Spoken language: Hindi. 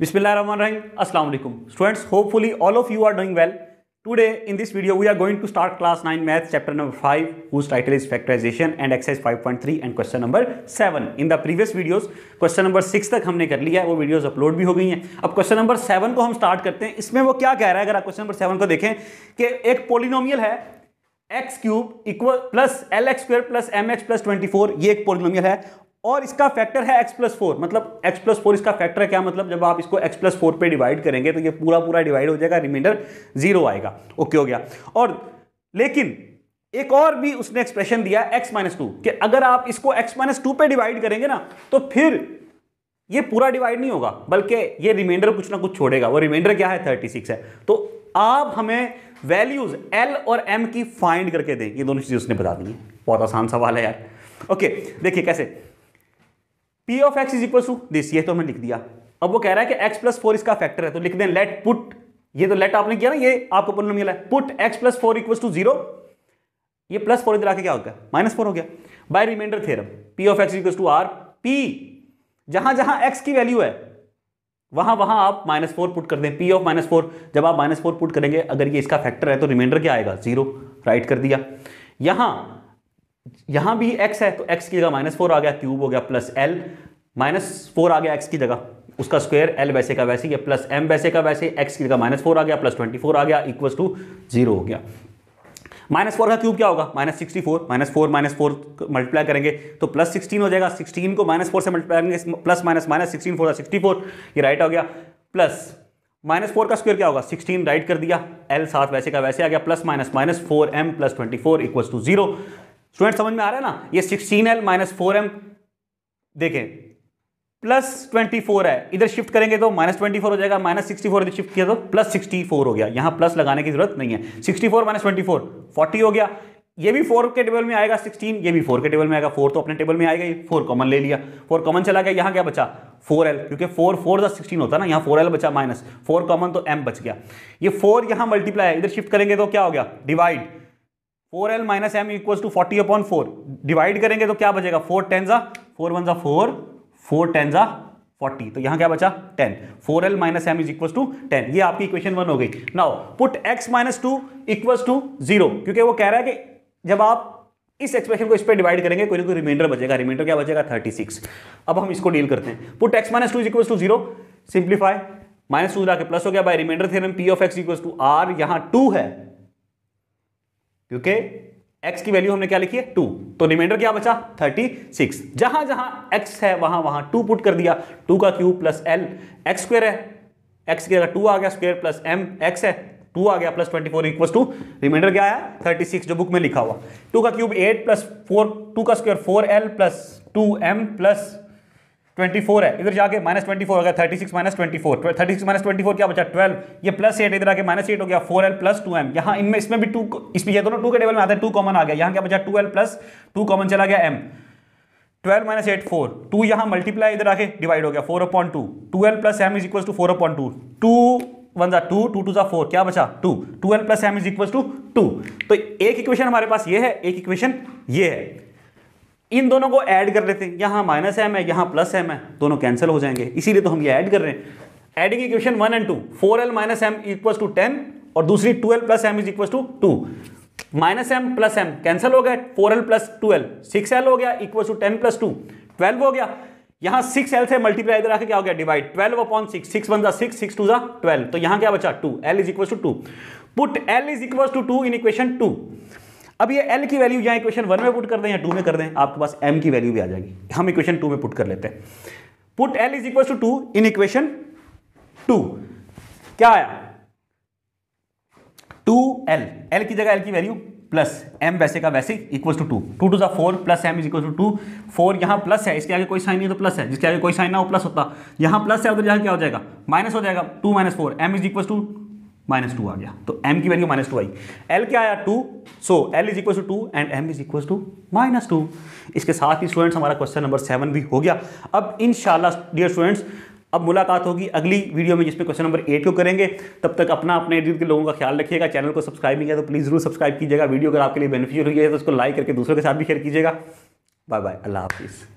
बिस्मिल्ल रमन रही Aslam students hopefully all of you are doing well today in this video we are going to start class nine math chapter number five whose title is factorization and exercise 5.3 and question number seven in the previous videos question number six तक हमने कर लिया है, वो वीडियोस अपलोड भी हो गई हैं। अब क्वेश्चन नंबर सेवन को हम स्टार्ट करते हैं। इसमें वो क्या कह रहा है? अगर आप क्वेश्चन नंबर सेवन को देखें कि एक पोलिनोमियल है x cube equal plus l x square plus m x plus twenty four ये एक पोलिनोमियल है। और इसका फैक्टर है x प्लस फोर मतलब x प्लस फोर इसका फैक्टर है क्या मतलब? जब आप इसको x प्लस फोर पे डिवाइड करेंगे तो ये पूरा पूरा डिवाइड हो जाएगा रिमाइंडर ज़ीरो आएगा. ओके हो गया. और लेकिन एक और भी उसने एक्सप्रेशन दिया, x माइनस टू कि अगर आप इसको x माइनस टू पे डिवाइड करेंगे ना तो फिर ये पूरा डिवाइड नहीं होगा, बल्कि ये रिमाइंडर कुछ ना कुछ छोड़ेगा. वो रिमाइंडर क्या है? थर्टी सिक्स है. तो आप हमें वैल्यूज़ एल और एम की फाइंड करके दें. ये दोनों चीज़ें उसने बता दी बहुत आसान सवाल है यार. ओके देखिए कैसे? P of x is equal to this ये तो हमने लिख दिया। अब वो कह रहा है कि एक्स प्लस फोर इसका फैक्टर है तो लिख दें लेट पुट ये तो लेट आपने किया ना, ये आपको पोलिनोमियल है। Put x plus four equal to zero plus four इधर आके क्या हो गया? माइनस फोर हो गया। By remainder theorem p of x equal to r p जहाँ जहाँ एक्स की वैल्यू है, वहाँ वहाँ आप माइनस फोर पुट कर दें। पी ऑफ़ माइनस फोर जब आप माइनस फोर पुट करेंगे, अगर ये इसका फैक्टर है तो रिमाइंडर क्या आएगा? ज़ीरो राइट कर दिया। यहाँ यहाँ भी x है तो x की जगह माइनस फोर आ गया क्यूब हो गया प्लस एल माइनस फोर आ गया x की जगह, उसका स्क्वायर एल वैसे का वैसे ही प्लस एम वैसे का वैसे x की जगह माइनस फोर आ गया प्लस ट्वेंटी फोर आ गया इक्वल टू ज़ीरो हो गया। माइनस फोर का क्यूब क्या होगा? Minus sixty four minus four minus four multiply करेंगे तो प्लस सिक्सटीन हो जाएगा सिक्सटीन को माइनस फोर से मल्टीप्लाई करेंगे plus minus minus sixteen four sixty four ये राइट हो गया। प्लस माइनस फोर का स्क्वायर क्या होगा? सिक्सटीन राइट कर दिया एल साथ वैसे का वैसे आ गया plus minus minus four m plus twenty four equal to zero student समझ में आ रहा है ना? ये sixteen l minus four m देखें प्लस ट्वेंटी फोर है। इधर शिफ्ट करेंगे तो माइनस ट्वेंटी फोर हो जाएगा माइनस सिक्सटी फोर शिफ्ट किया तो प्लस सिक्सटी फोर हो गया। यहाँ प्लस लगाने की ज़रूरत नहीं है। Sixty four minus twenty four forty हो गया। ये भी फोर के टेबल में आएगा सिक्सटीन ये भी फोर के टेबल में आएगा फोर तो अपने टेबल में आएगा फोर कॉमन ले लिया। फोर कॉमन चला गया, यहाँ क्या बचा? फोर एल क्योंकि फोर फोर दस सिक्सटीन होता ना, यहाँ फोर एल बचा माइनस फोर कॉमन तो एम बच गया। ये फोर यहाँ मल्टीप्लाई है, इधर शिफ्ट करेंगे तो क्या हो गया? Divide four l minus m equal to forty upon four. Divide करेंगे तो क्या बचेगा? फोर टेन जा फोर वन जा फोर फोर टेन जा फोर्टी। तो यहाँ क्या बचा? Ten. Four l minus m is equal to ten. ये आपकी इक्वेशन वन हो गई। Now put x minus two equal to zero क्योंकि वो कह रहा है कि जब आप इस एक्सप्रेशन को इस पर डिवाइड करेंगे, कोई ना कोई रिमाइंडर बचेगा। रिमाइंडर क्या बचेगा? थर्टी सिक्स अब हम इसको डील करते हैं। Put x minus two is equal to zero simplify minus two जाके प्लस हो गया। By remainder theorem p of x equal to r यहाँ टू है। क्योंकि x की वैल्यू हमने क्या लिखी है? टू तो रिमाइंडर क्या बचा? थर्टी सिक्स जहाँ जहाँ x है, वहाँ वहाँ टू पुट कर दिया. टू का cube plus l x square है. x की जगह टू आ गया स्क्वेयर प्लस एम एक्स है. टू आ गया plus twenty four two remainder क्या आया? थर्टी सिक्स जो बुक में लिखा हुआ. टू का cube eight plus four two का square four l plus two m plus twenty four है। इधर जाके माइनस ट्वेंटी फोर हो गया thirty six minus twenty four thirty six minus twenty four क्या बचा? ट्वेल्व ये प्लस एट इधर आके माइनस एट हो गया four l plus two m यहाँ इनमें इसमें भी टू इसमें ये दोनों टू के टेबल में आता है टू कॉमन आ गया। यहाँ क्या बचा? Two l plus two common चला गया m twelve minus eight four two यहाँ मल्टीप्लाई इधर आके डिवाइड हो गया four upon two two l plus m is equal to four upon two two one जा टू टू टू जा फोर क्या बचा? Two two l plus m is equal to two तो एक इक्वेशन हमारे पास ये है, एक इक्वेशन ये है। इन दोनों को ऐड कर लेते हैं। यहाँ माइनस एम है, यहाँ प्लस एम है, दोनों कैंसिल हो जाएँगे। इसीलिए तो हम ये ऐड कर रहे हैं। Adding equation one and two four L minus M equal to ten और दूसरी twelve plus M is equal to two minus M plus M cancel हो गया four L plus twelve six L हो गया equal to ten plus two twelve हो गया। यहाँ सिक्स एल से मल्टीप्लाई इधर आके क्या हो गया? Divide twelve upon six six one जा सिक्स सिक्स टू जा ट्वेल्व तो यहाँ क्या बचा? Two L is equal to two put L is equal to two in equation two अब ये एल की वैल्यू यहाँ इक्वेशन वन में पुट कर दें या टू में कर दें, आपके पास एम की वैल्यू भी आ जाएगी। हम इक्वेशन टू में पुट कर लेते हैं। Put L is equal to two in equation two क्या आया? टू एल एल की जगह एल की वैल्यू प्लस एम वैसे का वैसे equal to two two two four plus M is equal to two four यहाँ प्लस है, इसके आगे कोई साइन नहीं तो प्लस है। जिसके आगे कोई साइन ना हो प्लस होता। यहाँ प्लस है, उधर यहाँ क्या हो जाएगा? माइनस हो जाएगा। Two minus four M is equal to minus two आ गया। तो m की वैल्यू माइनस टू आई। L क्या आया? Two. So l is equal to two and m is equal to minus two इसके साथ ही स्टूडेंट्स हमारा क्वेश्चन नंबर सेवन भी हो गया। अब इन डियर स्टूडेंट्स अब मुलाकात होगी अगली वीडियो में जिसमें क्वेश्चन नंबर एट को करेंगे। तब तक अपना अपने इर्द के लोगों का ख्याल रखिएगा। चैनल को सब्सक्राइब नहीं किया तो प्लीज़ ज़रूर सब्सक्राइब कीजिएगा। वीडियो अगर आपके लिए बेनिफिशियल हुई है तो उसको लाइक करके दूसरों के साथ भी शेयर कीजिएगा। बाय बाय अल्लाह हाफिज़।